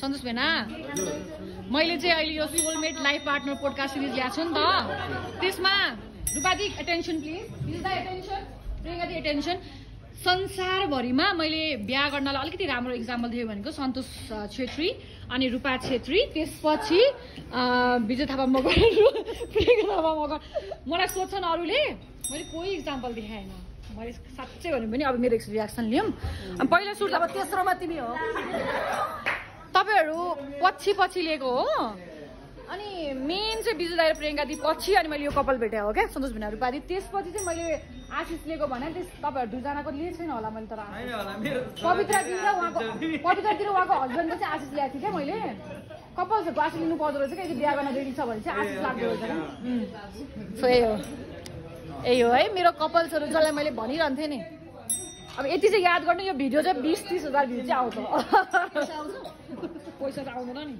सन्तोष भेना मैले चाहिँ अहिले यो soulmate life partner podcast series ल्याएको छु नि त। त्यसमा रूपादी एटेन्सन प्लिज प्रियङ्कादी एटेन्सन संसारभरिमा मैले बिहा गर्नलाई अलिकति राम्रो इक्जाम्पल दिएँ भनेको सन्तोष छेत्री अनि रूपा छेत्री। त्यसपछि विजय थापा मगर प्रियङ्का थापा मगर। मलाई सोध्छन् अरूले मैले कोही इक्जाम्पल देखाएन। मैले साँच्चै भन्यो भने अब मेरो रियाक्सन अनि पहिलो सुट अब तेस्रोमा तिमी हो। तपाईँहरू पछि पछि लिएको हो। अनि मेन चाहिँ बिजु दाइ र प्रियङ्का दि पछि अनि मैले यो कपाल भेटेँ हो क्या? सन्तोष भिना रूपादी त्यसपछि चाहिँ मैले आशिष लिएको भने। त्यस तपाईँहरू दुईजनाको लिएको छैन होला मैले तर आशिष। होइन होला मेरो पवित्रतिर उहाँको पवित्रतिर उहाँको हस्बेन्डको चाहिँ आशिष ल्याएको थिएँ क्या मैले। कपाल्सहरूको आशिष लिनु पर्दो रहेछ क्या? बिहा गर्न रेडी छ भने चाहिँ आशिष लाग्दो रहेछ क्या. सो यही हो। यही हो है। मेरो कपाल्सहरू जसलाई मैले भनिरहन्थेँ नि अब यति चाहिँ याद गर्नु यो भिडियो चाहिँ बिस तिस हजार भ्यू चाहिँ आउँछ। पैसा त आउँदैन नि।